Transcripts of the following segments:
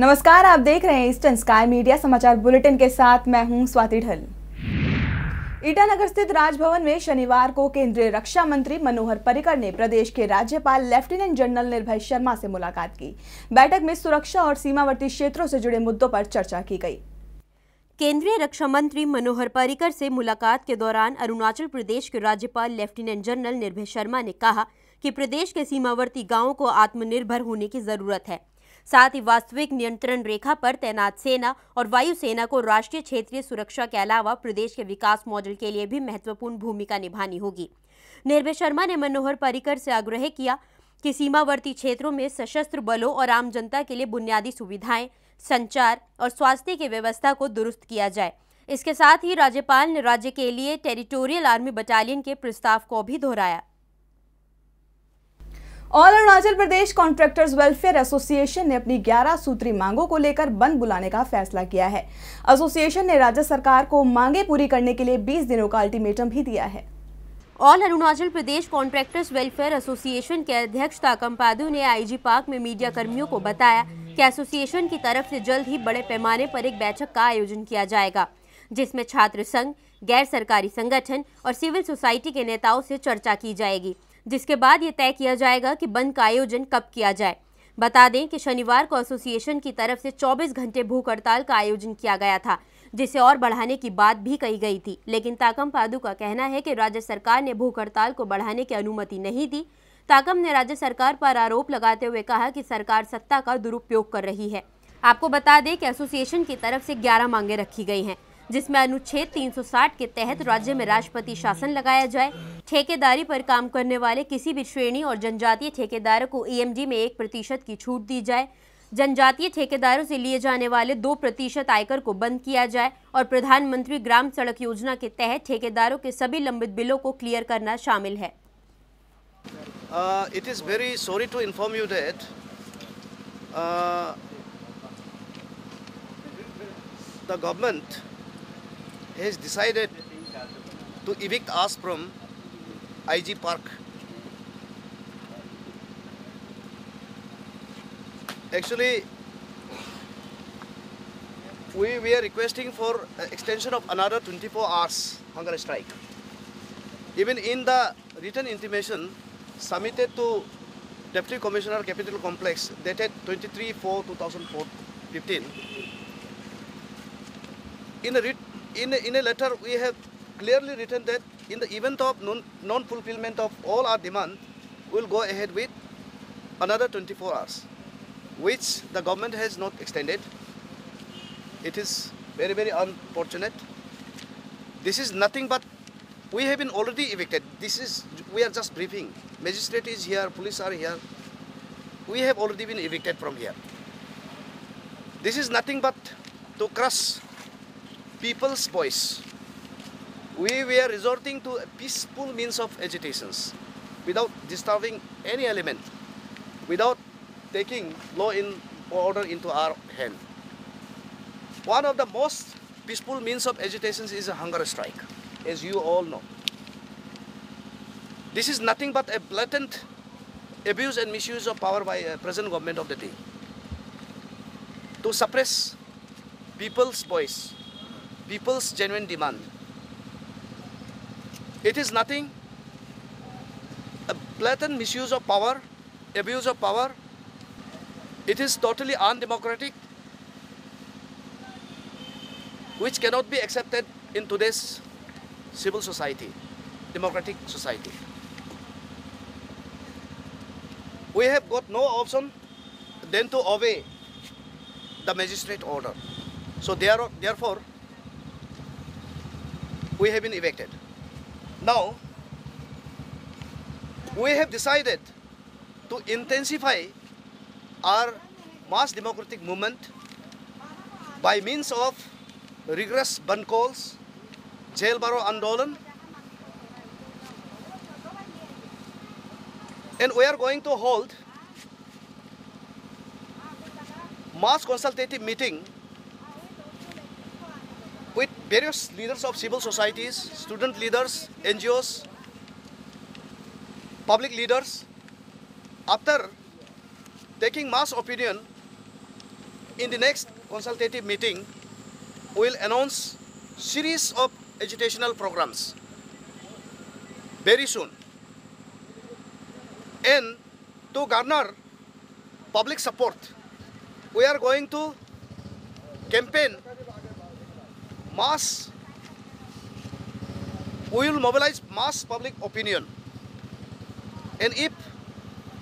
नमस्कार, आप देख रहे हैं ईस्टर्न स्काई मीडिया समाचार बुलेटिन के साथ। मैं हूँ स्वाति ढल। ईटानगर स्थित राजभवन में शनिवार को केंद्रीय रक्षा मंत्री मनोहर पर्रिकर ने प्रदेश के राज्यपाल लेफ्टिनेंट जनरल निर्भय शर्मा से मुलाकात की। बैठक में सुरक्षा और सीमावर्ती क्षेत्रों से जुड़े मुद्दों पर चर्चा की गई। केंद्रीय रक्षा मंत्री मनोहर पर्रिकर से मुलाकात के दौरान अरुणाचल प्रदेश के राज्यपाल लेफ्टिनेंट जनरल निर्भय शर्मा ने कहा कि प्रदेश के सीमावर्ती गाँवों को आत्मनिर्भर होने की ज़रूरत है। साथ ही वास्तविक नियंत्रण रेखा पर तैनात सेना और वायुसेना को राष्ट्रीय क्षेत्रीय सुरक्षा के अलावा प्रदेश के विकास मॉडल के लिए भी महत्वपूर्ण भूमिका निभानी होगी। निर्भय शर्मा ने मनोहर पर्रिकर से आग्रह किया कि सीमावर्ती क्षेत्रों में सशस्त्र बलों और आम जनता के लिए बुनियादी सुविधाएँ, संचार और स्वास्थ्य की व्यवस्था को दुरुस्त किया जाए। इसके साथ ही राज्यपाल ने राज्य के लिए टेरिटोरियल आर्मी बटालियन के प्रस्ताव को भी दोहराया। All Arunachal Pradesh Contractors Welfare Association ने अपनी 11 सूत्री मांगों को लेकर बंद बुलाने का फैसला किया है। एसोसिएशन ने राज्य सरकार को मांगे पूरी करने के लिए 20 दिनों का अल्टीमेटम भी दिया है। All Arunachal Pradesh Contractors Welfare Association के अध्यक्ष ताकम पादू ने आईजी पार्क में मीडिया कर्मियों को बताया कि एसोसिएशन की तरफ़ से जल्द ही बड़े पैमाने पर एक बैठक का आयोजन किया जाएगा, जिसमें छात्र संघ, गैर सरकारी संगठन और सिविल सोसाइटी के नेताओं से चर्चा की जाएगी। जिसके बाद ये तय किया जाएगा कि बंद का आयोजन कब किया जाए। बता दें कि शनिवार को एसोसिएशन की तरफ़ से 24 घंटे भूख हड़ताल का आयोजन किया गया था, जिसे और बढ़ाने की बात भी कही गई थी। लेकिन ताकम पादू का कहना है कि राज्य सरकार ने भूख हड़ताल को बढ़ाने की अनुमति नहीं दी। ताकम ने राज्य सरकार पर आरोप लगाते हुए कहा कि सरकार सत्ता का दुरुपयोग कर रही है। आपको बता दें कि एसोसिएशन की तरफ़ से 11 मांगे रखी गई हैं। जिसमें अनुच्छेद 360 के तहत राज्य में राष्ट्रपति शासन लगाया जाए। ठेकेदारी पर काम करने वाले किसी भी श्रेणी और जनजातीय ठेकेदारों को ईएमडी में एक प्रतिशत की छूट दी जाए। जनजातीय ठेकेदारों से लिए जाने वाले दो प्रतिशत आयकर को बंद किया जाए और प्रधानमंत्री ग्राम सड़क योजना के तहत ठेकेदारों के सभी लंबित बिलों को क्लियर करना शामिल है। It is very sorry to inform that uh, the government has decided to evict us from IG Park. Actually, we, we are requesting for uh, extension of another 24 hours hunger strike. Even in the written intimation submitted to Deputy Commissioner Capital Complex dated 23 4 2015 in the writ- in a, in a letter we have clearly written that in the event of non, non-fulfillment of all our demand we'll go ahead with another 24 hours which the government has not extended. It is very very unfortunate. This is nothing but we have been already evicted. This is we are just briefing. Magistrate is here police are here. We have already been evicted from here. This is nothing but to crush people's voice. We were resorting to peaceful means of agitations without disturbing any element without taking law in order into our hand. One of the most peaceful means of agitations is a hunger strike, as you all know. This is nothing but a blatant abuse and misuse of power by a present government of the day. To suppress people's voice, people's genuine demand. It is nothing a blatant misuse of power, abuse of power. It is totally undemocratic which cannot be accepted in today's civil society, democratic society. We have got no option than to obey the magistrate order. So there- therefore, we have been evicted. Now, we have decided to intensify our mass democratic movement by means of rigorous ban calls, jail baro andolan, and we are going to hold mass consultative meeting various leaders of civil societies, student leaders, NGOs, public leaders. After taking mass opinion in the next consultative meeting, we'll announce series of educational programs very soon. And to garner public support, we are going to campaign mass we will mobilize mass public opinion and if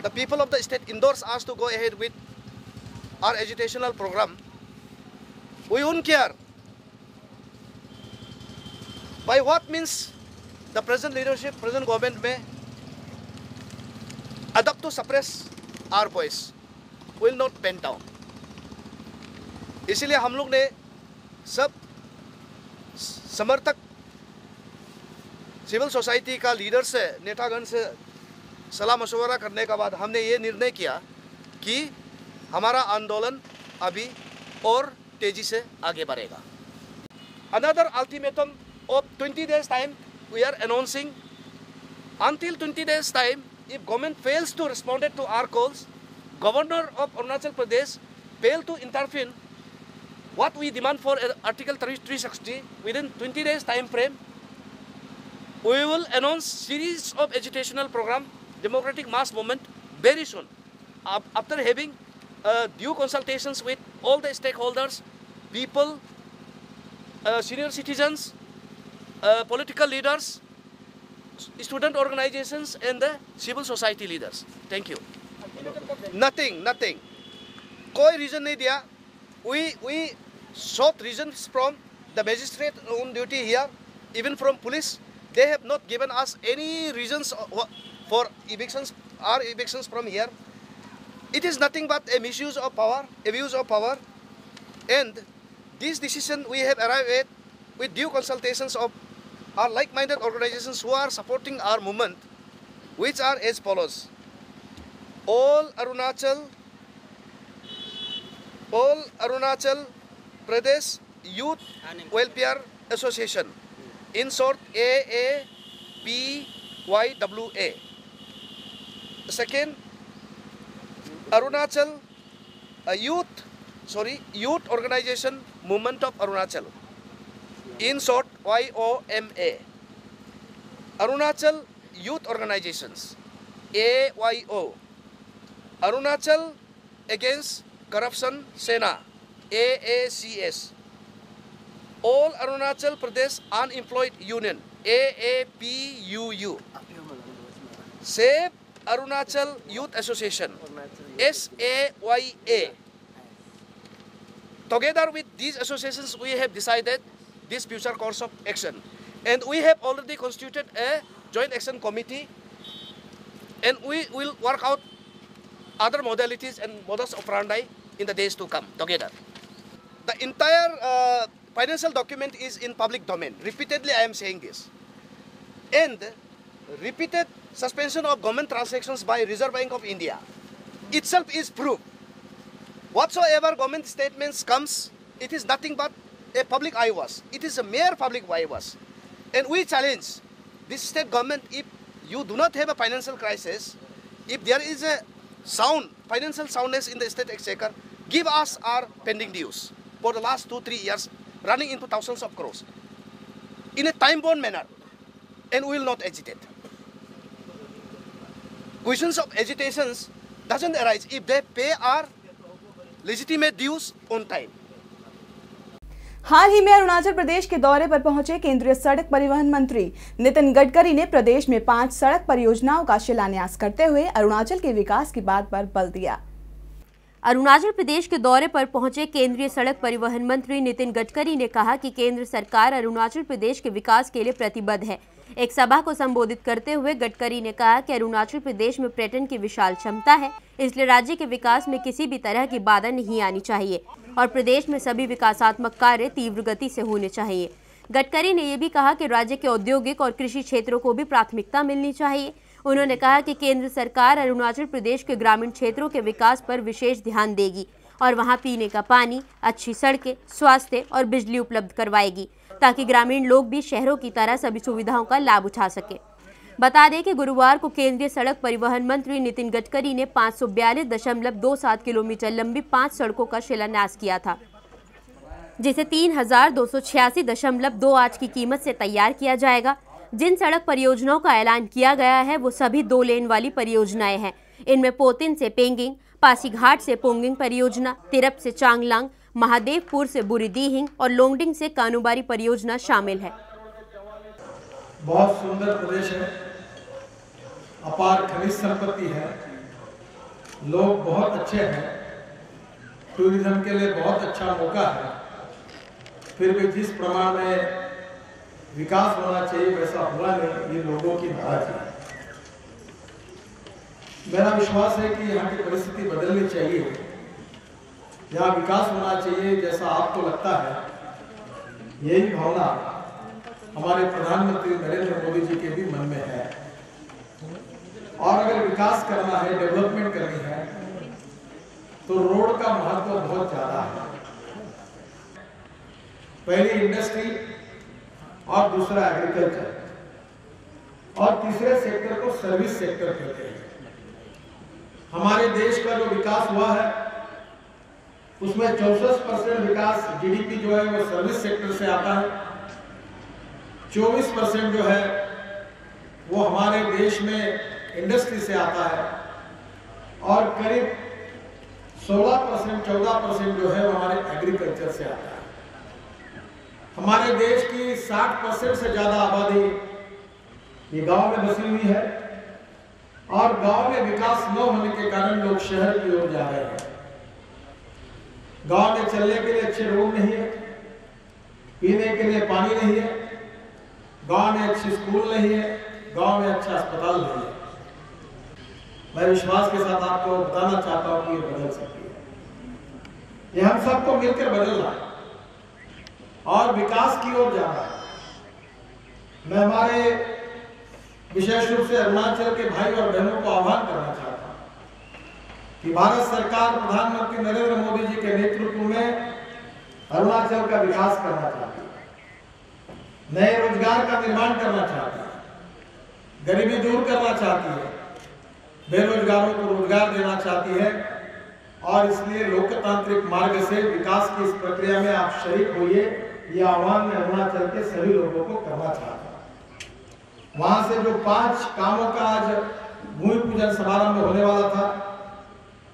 the people of the state endorse us to go ahead with our educational program we won't care by what means the present leadership present government may adapt to suppress our voice will not bend down इसलिए हम लोग ने सब समर्थक civil society का leader से, नेतागण से सलाह मशवरा करने के बाद हमने ये निर्णय किया कि हमारा आंदोलन अभी और तेज़ी से आगे बढ़ेगा। Another ultimatum of twenty days time we are announcing until twenty days time if government fails to responded to our calls governor of Arunachal Pradesh fail to intervene what we demand for article 360 within 20 days time frame we will announce series of educational program democratic mass movement very soon after having uh, due consultations with all the stakeholders people uh, senior citizens uh, political leaders student organizations and the civil society leaders thank you nothing nothing कोई reason नहीं दिया we we sought reasons from the magistrate on duty here even from police they have not given us any reasons for evictions or evictions from here. It is nothing but a misuse of power, abuse of power. And this decision we have arrived at with due consultations of our like-minded organizations who are supporting our movement, which are as follows. All Arunachal, all Arunachal Pradesh Youth Welfare Association in short A A P Y W A second Arunachal youth sorry Youth Organisation Movement of Arunachal in short Y O M A Arunachal Youth Organisation A Y O Arunachal Against Corruption Sena AACS. All Arunachal Pradesh Unemployed Union AAPUU Save Arunachal Youth Association SAYA Together with these associations we have decided this future course of action and we have already constituted a joint action committee and we will work out other modalities and modus operandi in the days to come together. The entire uh, financial document is in public domain. Repeatedly I am saying this. And repeated suspension of government transactions by Reserve Bank of India itself is proof. Whatsoever government statements comes, it is nothing but a public eye wash. It is a mere public eye wash. And we challenge this state government if you do not have a financial crisis, if there is a sound, financial soundness in the state exchequer, give us our pending dues for the last two, three years running into thousands of crores in a time-bound manner and we will not agitate. Questions of agitations doesn't arise if they pay our legitimate dues on time. हाल ही में अरुणाचल प्रदेश के दौरे पर पहुँचे केंद्रीय सड़क परिवहन मंत्री नितिन गडकरी ने प्रदेश में पाँच सड़क परियोजनाओं का शिलान्यास करते हुए अरुणाचल के विकास की बात पर बल दिया अरुणाचल प्रदेश के दौरे पर पहुँचे केंद्रीय सड़क परिवहन मंत्री नितिन गडकरी ने कहा कि केंद्र सरकार अरुणाचल प्रदेश के विकास के लिए प्रतिबद्ध है। एक सभा को संबोधित करते हुए गडकरी ने कहा कि अरुणाचल प्रदेश में पर्यटन की विशाल क्षमता है, इसलिए राज्य के विकास में किसी भी तरह की बाधा नहीं आनी चाहिए और प्रदेश में सभी विकासात्मक कार्य तीव्र गति से होने चाहिए। गडकरी ने यह भी कहा कि राज्य के औद्योगिक और कृषि क्षेत्रों को भी प्राथमिकता मिलनी चाहिए। उन्होंने कहा कि केंद्र सरकार अरुणाचल प्रदेश के ग्रामीण क्षेत्रों के विकास पर विशेष ध्यान देगी और वहाँ पीने का पानी, अच्छी सड़कें, स्वास्थ्य और बिजली उपलब्ध करवाएगी, ताकि ग्रामीण लोग भी शहरों की तरह सभी सुविधाओं का लाभ उठा सके। बता दें कि गुरुवार को केंद्रीय सड़क परिवहन मंत्री नितिन गडकरी ने पाँच किलोमीटर लंबी पाँच सड़कों का शिलान्यास किया था, जिसे तीन की कीमत से तैयार किया जाएगा। जिन सड़क परियोजनाओं का ऐलान किया गया है, वो सभी दो लेन वाली परियोजनाएँ हैं। इनमें पोतिन से पेंगिंग, पासीघाट से पोंगिंग परियोजना, तिरप से चांगलांग, महादेवपुर से बुरीदीहिंग और लोंगडिंग से कानूबारी परियोजना शामिल है। बहुत सुंदर प्रदेश है। अपार खनिज संपत्ति है। लोग बहुत अच्छे हैं। टूरिज़्म के लिए बहुत अच्छा मौका है। फिर भी जिस प्रमाण में विकास होना चाहिए, वैसा हुआ नहीं, ये लोगों की नाराज़गी है। मेरा विश्वास है कि यहाँ की परिस्थिति बदलनी चाहिए। यहाँ विकास होना चाहिए, जैसा आपको लगता है। यही भावना हमारे प्रधानमंत्री नरेंद्र मोदी जी के भी मन में है। और अगर विकास करना है, डेवलपमेंट करनी है तो रोड का महत्व बहुत ज़्यादा है। पहली इंडस्ट्री और दूसरा एग्रीकल्चर और तीसरे सेक्टर को सर्विस सेक्टर कहते हैं। हमारे देश का जो विकास हुआ है, उसमें चौसठ परसेंट विकास जीडीपी जो है वो सर्विस सेक्टर से आता है। 24 परसेंट जो है वो हमारे देश में इंडस्ट्री से आता है। और करीब 16 परसेंट, चौदह परसेंट जो है वो हमारे एग्रीकल्चर से आता है। हमारे देश की 60 परसेंट से ज़्यादा आबादी ये गाँव में बसी हुई है और गाँव में विकास न होने के कारण लोग शहर की ओर जा रहे हैं। गाँव में चलने के लिए अच्छे रोड नहीं है, पीने के लिए पानी नहीं है, गाँव में अच्छी स्कूल नहीं है, गाँव में अच्छा अस्पताल नहीं है। मैं विश्वास के साथ आपको बताना चाहता हूँ कि ये बदल सकती है। ये हम सबको मिलकर बदलना है। और विकास की ओर जा रहा है। मैं हमारे विशेष रूप से अरुणाचल के भाई और बहनों को आह्वान करना चाहता हूँ कि भारत सरकार प्रधानमंत्री नरेंद्र मोदी जी के नेतृत्व में अरुणाचल का विकास करना चाहती है। नए रोज़गार का निर्माण करना चाहती है। गरीबी दूर करना चाहती है। बेरोजगारों को रोज़गार देना चाहती है। और इसलिए लोकतांत्रिक मार्ग से विकास की इस प्रक्रिया में आप शरीक होइए। ये आह्वान में अरुणाचल के सभी लोगों को करना चाहता हूँ वहाँ से जो पाँच कामों का आज भूमि पूजन समारंभ होने वाला था,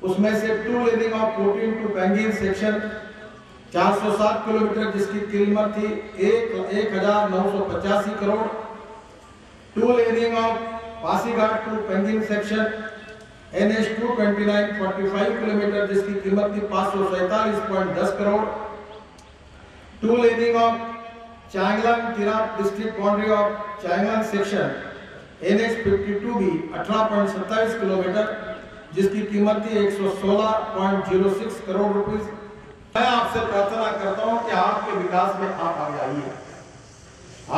उसमें से two laning of Potin to Pangin section 407 kilometre जिसकी कीमत थी एक एक हज़ार नौ सौ पचासी crore two laning of Pasighat to Pangin section N H two twenty nine forty five kilometre जिसकी कीमत थी पाँच सौ सैतालीस पॉइंट दस crore two laning of Changlang Tirap district boundary of Changlang section NH 52B 18.27 kilometre, जिसकी कीमत थी 116.06 करोड़ रुपीस। मैं आपसे प्रार्थना करता हूँ कि आपके विकास में आप आगे आइए।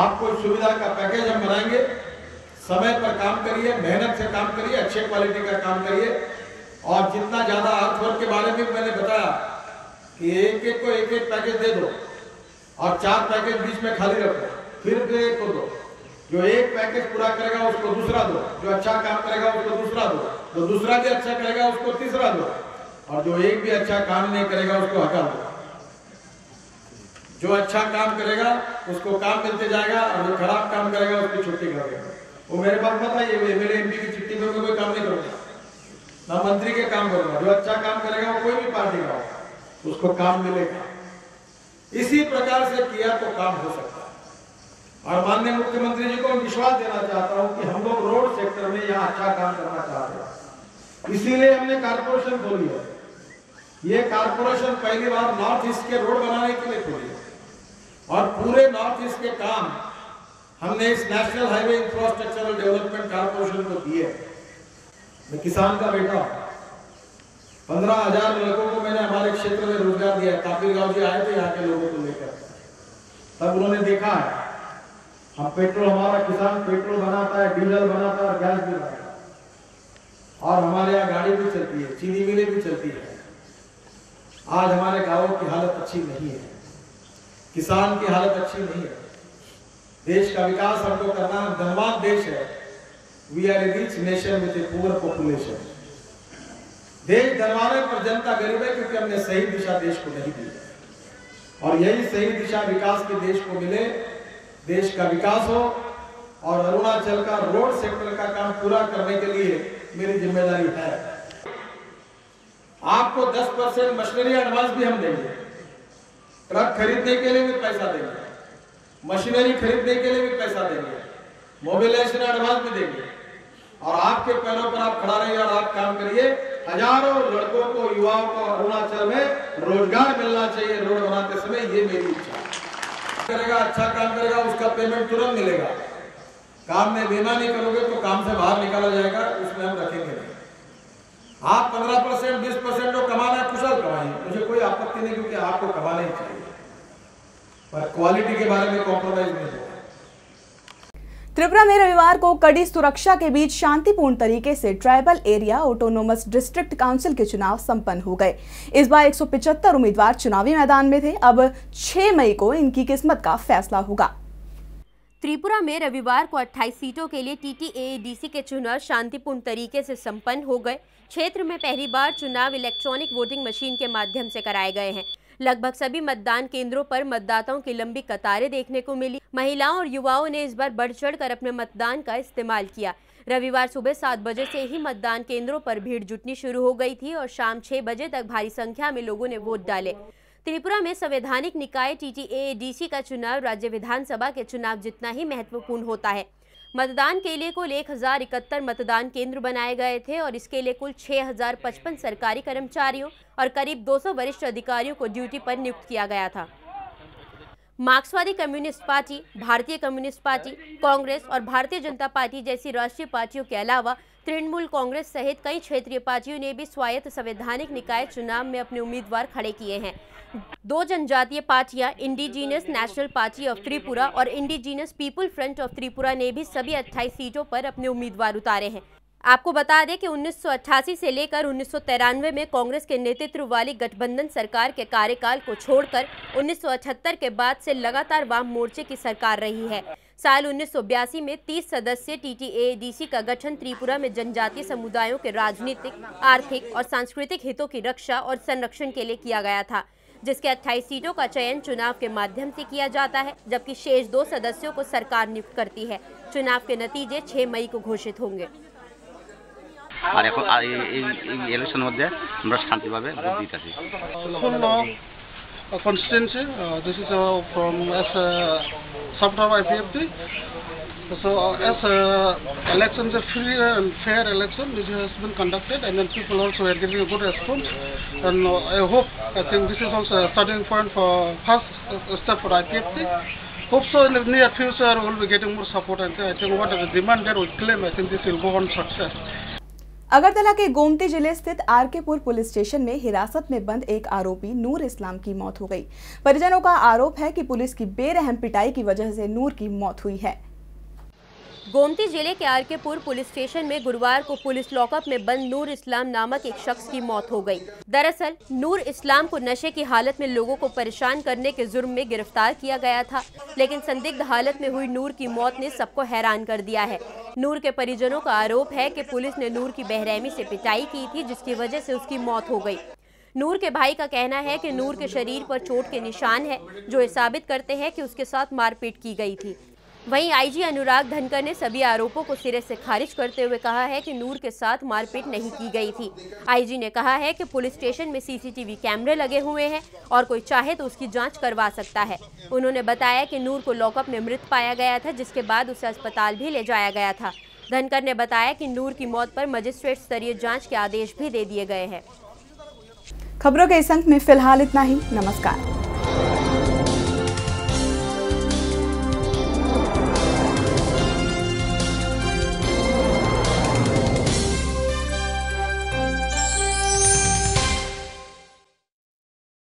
आपको सुविधा का पैकेज हम बनाएँगे। समय पर काम करिए, मेहनत से काम करिए, अच्छे क्वालिटी का काम करिए। और जितना ज़्यादा अर्थवर्क के बारे में मैंने बताया कि एक एक को एक एक पैकेज दे दो। और चार पैकेज बीच में खाली रखो। फिर एक को दो। जो एक पैकेज पूरा करेगा, उसको दूसरा दो। जो अच्छा काम करेगा, उसको दूसरा दो। जो दूसरा भी अच्छा करेगा, उसको तीसरा दो। और जो एक भी अच्छा काम नहीं करेगा, उसको हटा दो। जो अच्छा काम करेगा, उसको काम मिलते जाएगा, और जो खराब काम करेगा, उसकी छुट्टी कर देगा। वो मेरे पास बताइए मेरे एमपी की चिट्ठी में कोई काम नहीं करूँगा। ना मंत्री के काम करूँगा। जो अच्छा काम करेगा, वो कोई भी पार्टी का उसको काम मिलेगा। इसी प्रकार से किया तो काम हो सकता है। और माननीय मुख्यमंत्री जी को विश्वास देना चाहता हूँ कि हम लोग रोड सेक्टर में यहाँ अच्छा काम करना चाहते हैं। इसीलिए हमने कारपोरेशन खोली है। ये कारपोरेशन पहली बार नॉर्थ ईस्ट के रोड बनाने के लिए खोली है। और पूरे नॉर्थ ईस्ट के काम हमने इस national highway infrastructural development corporation को दिए मैं किसान का बेटा हूँ। पंद्रह हज़ार लड़कों को मैंने हमारे क्षेत्र में रोज़गार दिया काफ़ी गाँव जी आए थे, यहाँ के लोगों को लेकर। तब उन्होंने देखा है। हम पेट्रोल, हमारा किसान पेट्रोल बनाता है, डीजल बनाता है और गैस भी बनाता है। और हमारे यहाँ गाड़ी भी चलती है चीनी मिलें भी चलती है। आज हमारे गाँवों की हालत अच्छी नहीं है। किसान की हालत अच्छी नहीं है। देश का विकास हमको करना धनवान देश है। We are a rich nation with a poor population देश दरबारे पर जनता गरीब है क्योंकि हमने सही दिशा देश को नहीं दी। और यही सही दिशा विकास के देश को मिले, देश का विकास हो और अरुणाचल का रोड सेक्टर का काम पूरा करने के लिए मेरी ज़िम्मेदारी है। आपको 10 परसेंट मशीनरी एडवांस भी हम देंगे। ट्रक खरीदने के लिए भी पैसा देंगे। मशीनरी खरीदने के लिए भी पैसा देंगे। मोबिलाइजेशन एडवांस भी देंगे। और आपके पैरों पर आप खड़ा रहिए और आप काम करिए। हज़ारों लड़कों को, युवाओं को अरुणाचल में रोज़गार मिलना चाहिए, रोड बनाते समय ये मेरी इच्छा करेगा अच्छा काम करेगा, उसका पेमेंट तुरंत मिलेगा। काम में बीमा नहीं करोगे तो काम से बाहर निकाला जाएगा, उसमें हम रखेंगे नहीं। आप पंद्रह परसेंट, बीस परसेंट जो कमाना है, कुशल कमाइए। मुझे कोई आपत्ति नहीं क्योंकि आपको कमाना ही चाहिए। पर क्वालिटी के बारे में कॉम्प्रोमाइज नहीं होगा त्रिपुरा में रविवार को कड़ी सुरक्षा के बीच शांतिपूर्ण तरीके से tribal area autonomous district council के चुनाव संपन्न हो गए। इस बार 175 उम्मीदवार चुनावी मैदान में थे। अब 6 मई को इनकी किस्मत का फैसला होगा। त्रिपुरा में रविवार को 28 सीटों के लिए टीटीएडीसी के चुनाव शांतिपूर्ण तरीके से संपन्न हो गए। क्षेत्र में पहली बार चुनाव इलेक्ट्रॉनिक वोटिंग मशीन के माध्यम से कराए गए हैं। लगभग सभी मतदान केंद्रों पर मतदाताओं की लंबी कतारें देखने को मिली। महिलाओं और युवाओं ने इस बार बढ़ चढ़कर अपने मतदान का इस्तेमाल किया। रविवार सुबह सात बजे से ही मतदान केंद्रों पर भीड़ जुटनी शुरू हो गई थी और शाम छह बजे तक भारी संख्या में लोगों ने वोट डाले। त्रिपुरा में संवैधानिक निकाय टीटीएडीसी का चुनाव राज्य विधानसभा के चुनाव जितना ही महत्वपूर्ण होता है। मतदान के लिए कुल एक हज़ार इकहत्तर मतदान केंद्र बनाए गए थे और इसके लिए कुल छह हज़ार पचपन सरकारी कर्मचारियों और करीब 200 वरिष्ठ अधिकारियों को ड्यूटी पर नियुक्त किया गया था। मार्क्सवादी communist party, Bharatiya communist party, Congress और भारतीय जनता पार्टी जैसी राष्ट्रीय पार्टियों के अलावा तृणमूल कांग्रेस सहित कई क्षेत्रीय पार्टियों ने भी स्वायत्त संवैधानिक निकाय चुनाव में अपने उम्मीदवार खड़े किए हैं। दो जनजातीय पार्टियाँ indigenous national party of Tripura और indigenous people front of Tripura ने भी सभी 28 सीटों पर अपने उम्मीदवार उतारे हैं। आपको बता दें कि 1988 से लेकर उन्नीस सौ तिरानवे में कांग्रेस के नेतृत्व वाली गठबंधन सरकार के कार्यकाल को छोड़कर 1978 के बाद से लगातार वाम मोर्चे की सरकार रही है। साल उन्नीस में 30 सदस्य टीटीएडीसी का गठन त्रिपुरा में जनजातीय समुदायों के राजनीतिक आर्थिक और सांस्कृतिक हितों की रक्षा और संरक्षण के लिए किया गया था जिसके 28 सीटों का चयन चुनाव के माध्यम से किया जाता है जबकि शेष दो सदस्यों को सरकार नियुक्त करती है चुनाव के नतीजे 6 मई को घोषित होंगे আর এখন আর এই এই- এই ইলেকশনের মধ্যে আমরা শান্তিভাবে ভোট দিতেছি Uh. Uh, this is uh, from as a subtown IPFT. So uh, as a election is a free and fair election which has been conducted and then people also are getting a good response and uh, I hope I think this is also a starting point for first uh, step for IPFT. Hope so in the near future we will be getting more support and I think what is the demand that we claim I think this will go on success. Agartala के गोमती ज़िले स्थित आरकेपुर police station में हिरासत में बंद एक आरोपी नूर इस्लाम की मौत हो गई। परिजनों का आरोप है कि पुलिस की बेरहम पिटाई की वजह से नूर की मौत हुई है। गोमती ज़िले के आरकेपुर पुलिस स्टेशन में गुरुवार को पुलिस लॉकअप में बंद नूर इस्लाम नामक एक शख्स की मौत हो गई। दरअसल, नूर इस्लाम को नशे की हालत में लोगों को परेशान करने के जुर्म में गिरफ़्तार किया गया था, लेकिन संदिग्ध हालत में हुई नूर की मौत ने सबको हैरान कर दिया है। नूर के परिजनों का आरोप है कि पुलिस ने नूर की बहरहमी से पिटाई की थी, जिसकी वजह से उसकी मौत हो गई। नूर के भाई का कहना है कि नूर के शरीर पर चोट के निशान है, जो ये साबित करते हैं कि उसके साथ मारपीट की गई थी। वहीं आईजी अनुराग धनकर ने सभी आरोपों को सिरे से खारिज करते हुए कहा है कि नूर के साथ मारपीट नहीं की गई थी। आईजी ने कहा है कि पुलिस स्टेशन में सीसीटीवी कैमरे लगे हुए हैं और कोई चाहे तो उसकी जाँच करवा सकता है। उन्होंने बताया कि नूर को लॉकअप में मृत पाया गया था, जिसके बाद उसे अस्पताल भी ले जाया गया था। धनकर ने बताया कि नूर की मौत पर मजिस्ट्रेट स्तरीय जाँच के आदेश भी दे दिए गए हैं। खबरों के इस अंक में फ़िलहाल इतना ही। नमस्कार।